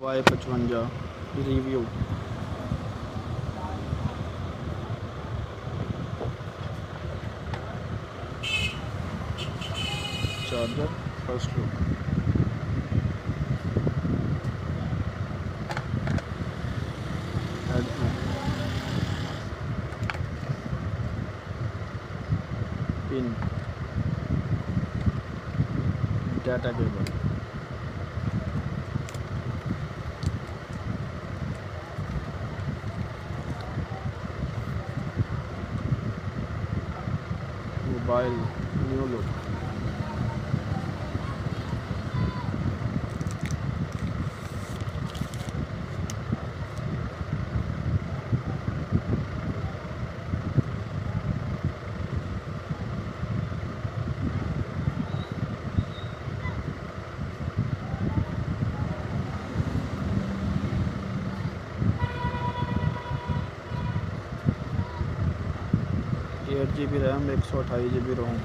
Y पचवंजा review charger first look pin data cable Rafael New Look. Eight G B RAM एक सौ अठाईस G B ROM.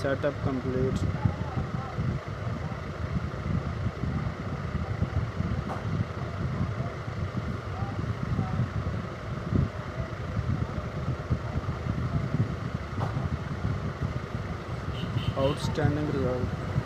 Setup complete. Outstanding result